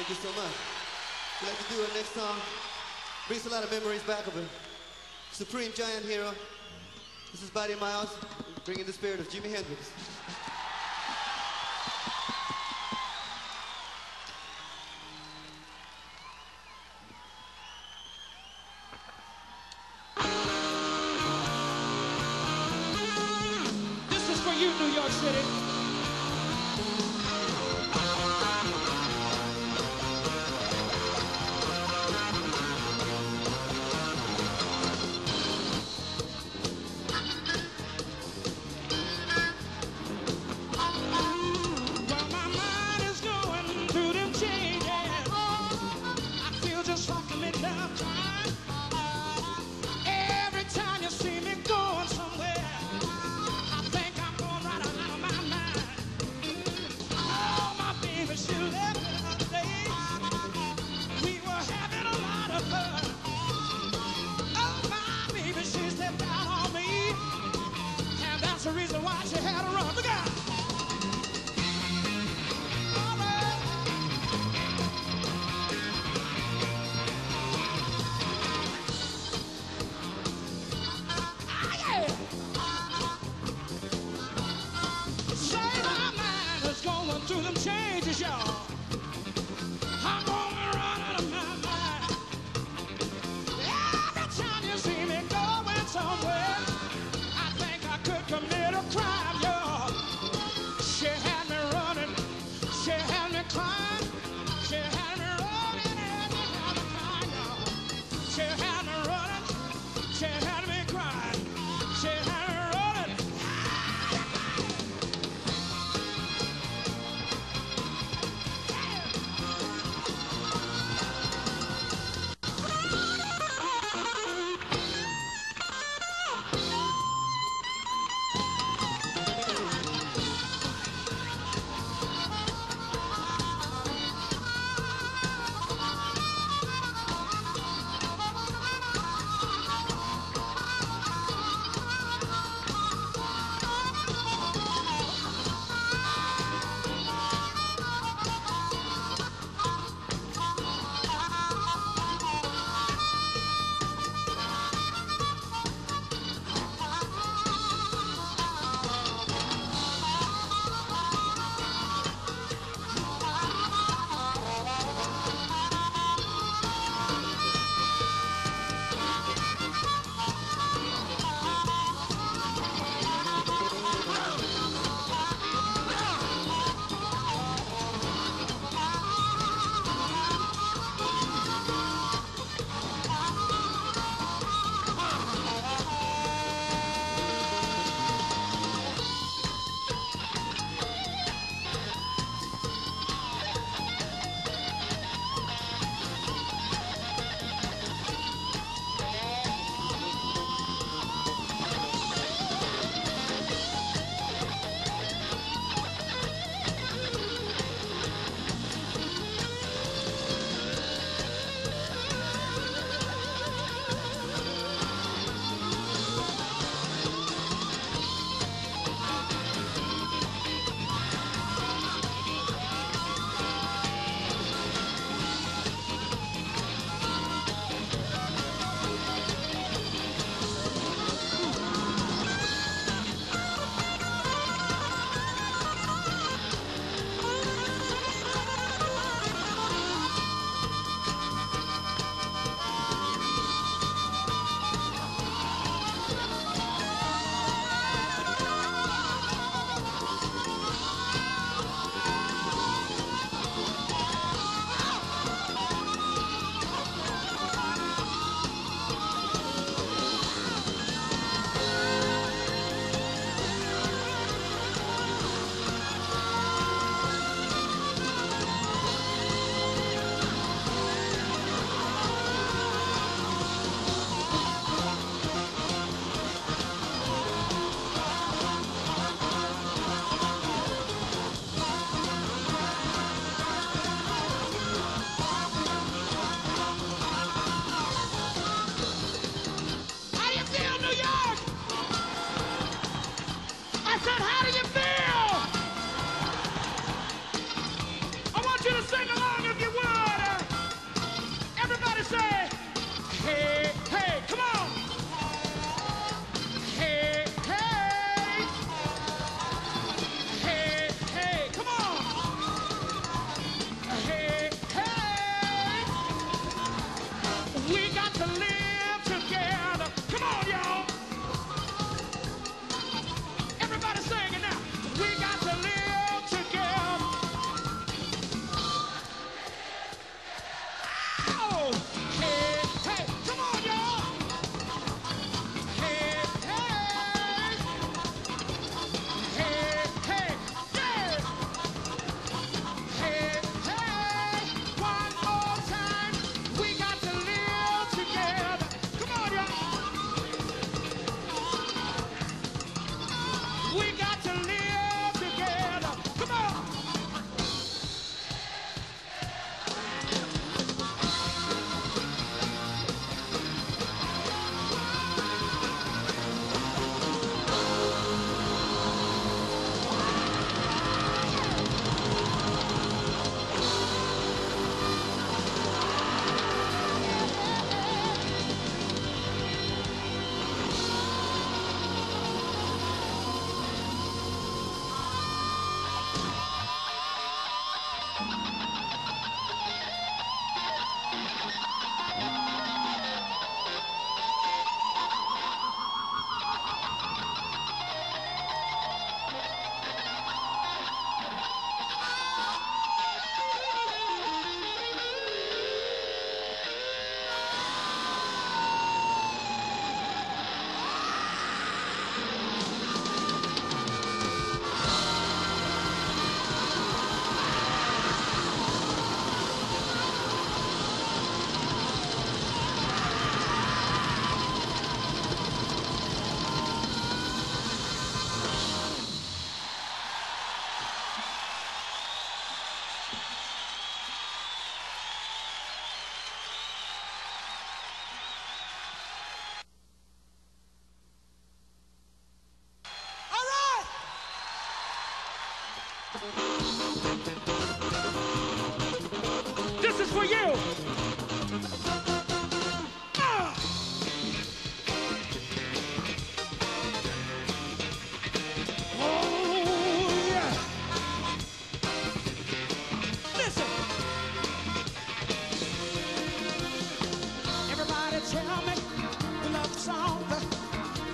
Thank you so much. Glad to do it. Next song brings a lot of memories back of him. Supreme Giant Hero. This is Buddy Miles, bringing the spirit of Jimi Hendrix.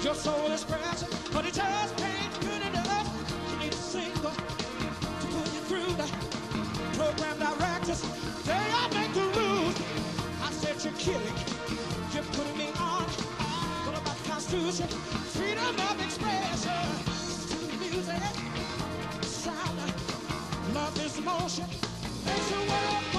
Your soul is precious, but it just ain't good enough. You need a single to pull you through the program directors. They all make the rules. I said you're kidding. You're putting me on. What about Constitution? Freedom of expression. To the music, sound, love is motion. Makes the world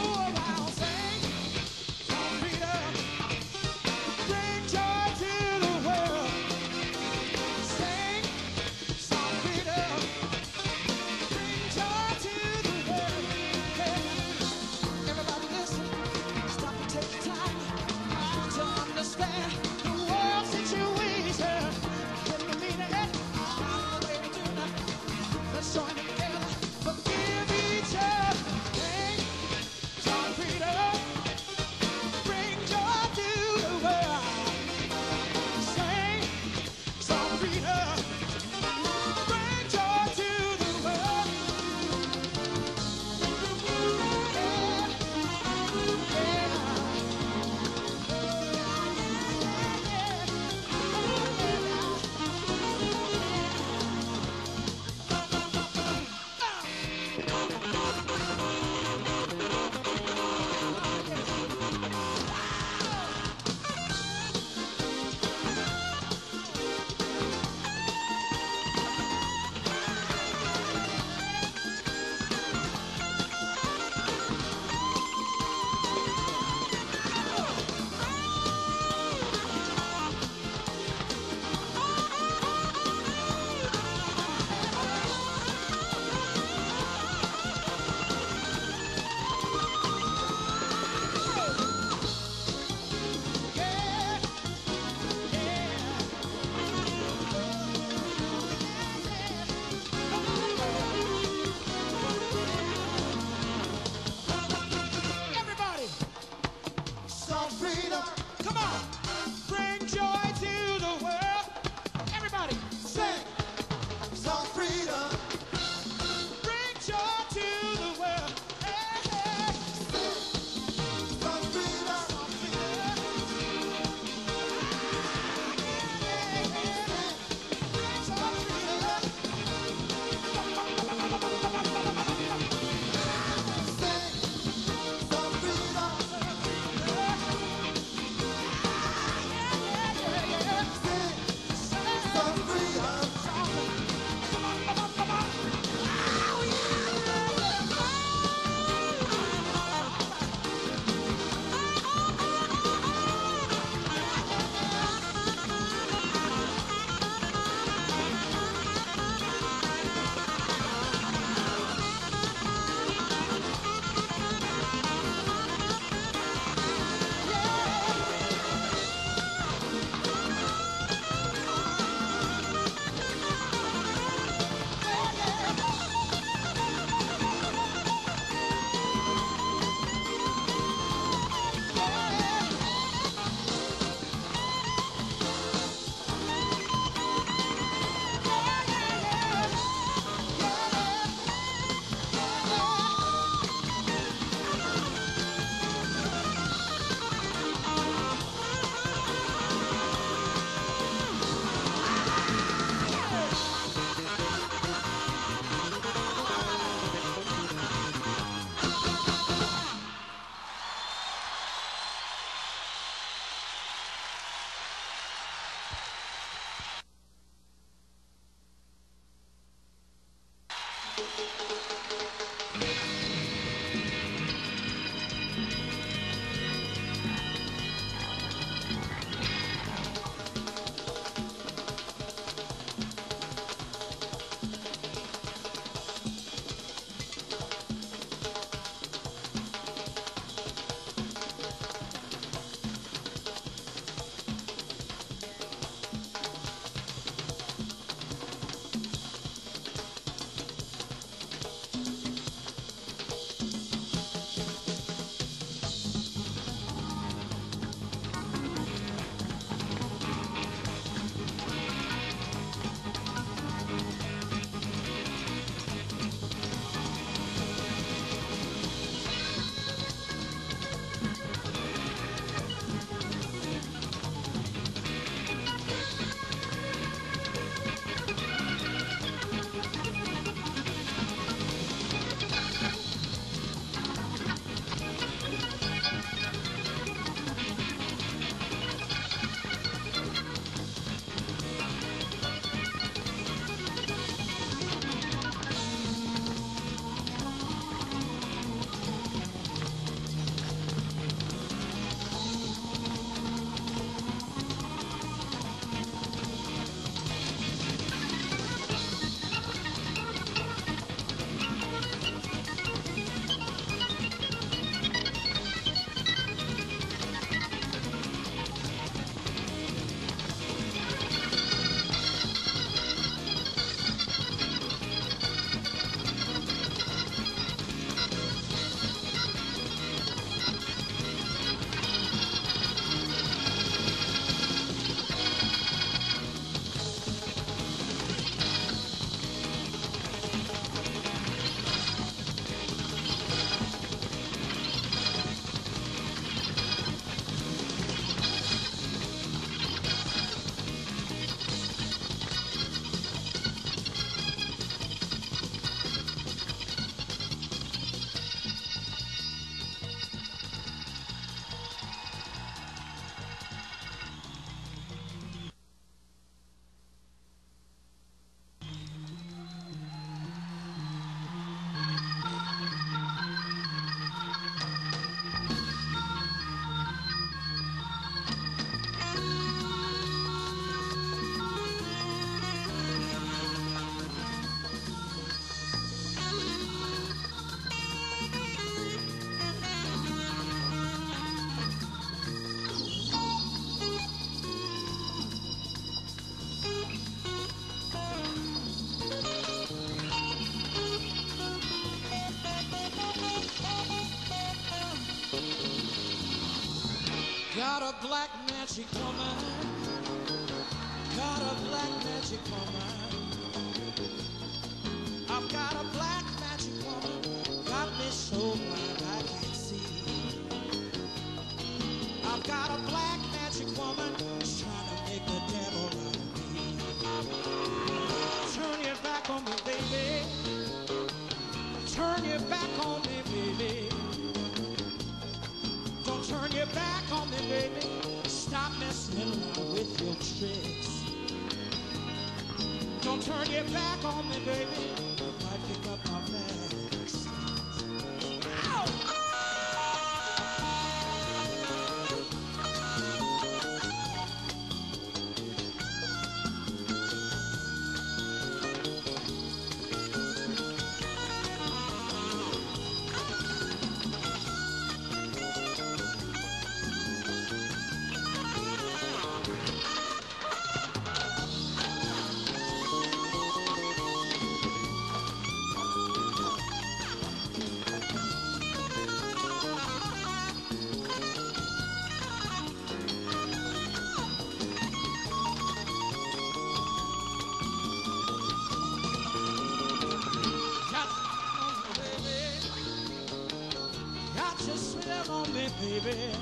baby.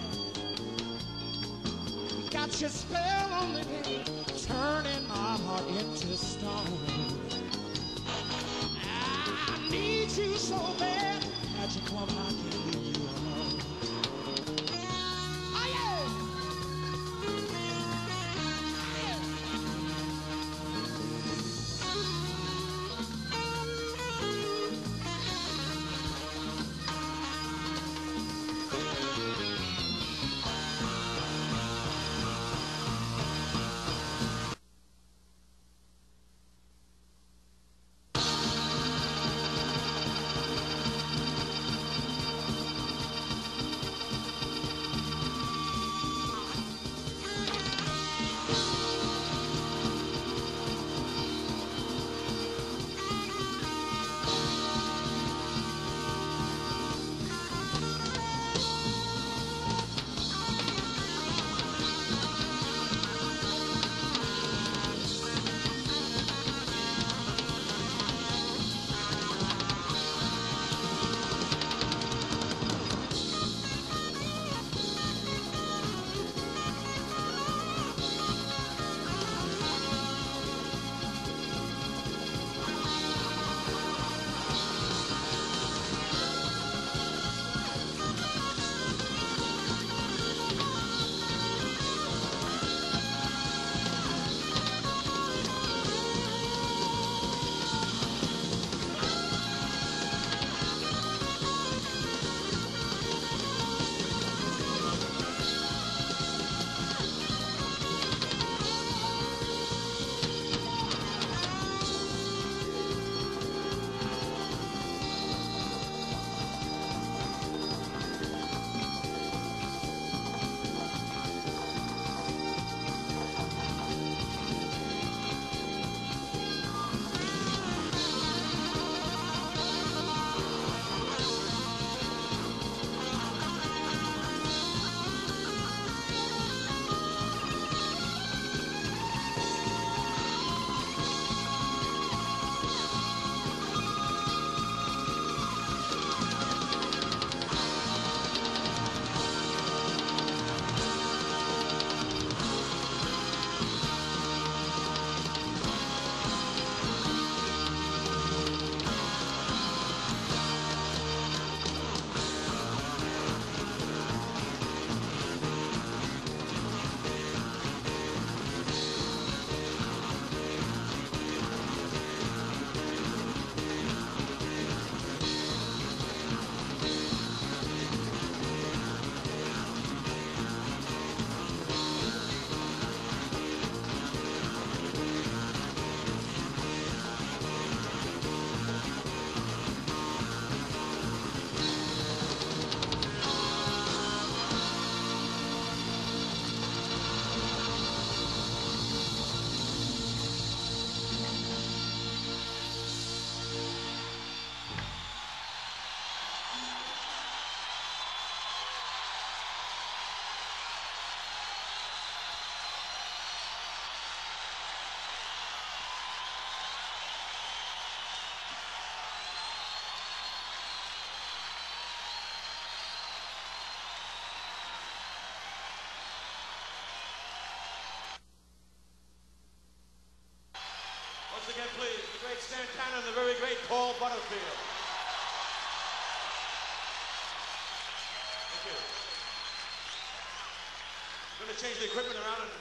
Change the equipment around and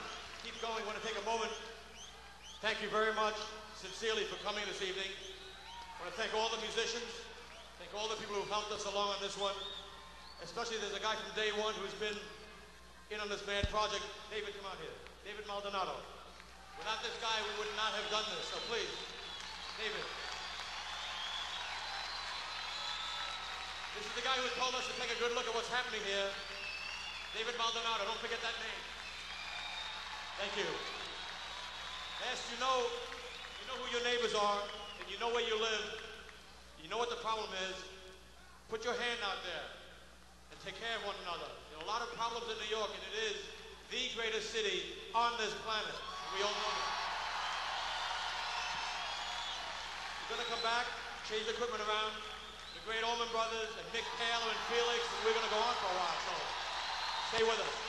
keep going. I want to take a moment. Thank you very much, sincerely, for coming this evening. I want to thank all the musicians, thank all the people who've helped us along on this one. Especially there's a guy from day one who's been in on this mad project. David, come out here. David Maldonado. Without this guy, we would not have done this. So please, David. This is the guy who told us to take a good look at what's happening here. David Maldonado, don't forget that name. Thank you. Yes, you know, you know who your neighbors are, and you know where you live. You know what the problem is. Put your hand out there and take care of one another. There are a lot of problems in New York, and it is the greatest city on this planet. We all know that. We're gonna come back, change the equipment around. The great Allman Brothers and Mick Taylor and Felix, and we're gonna go on for a while. So stay with us.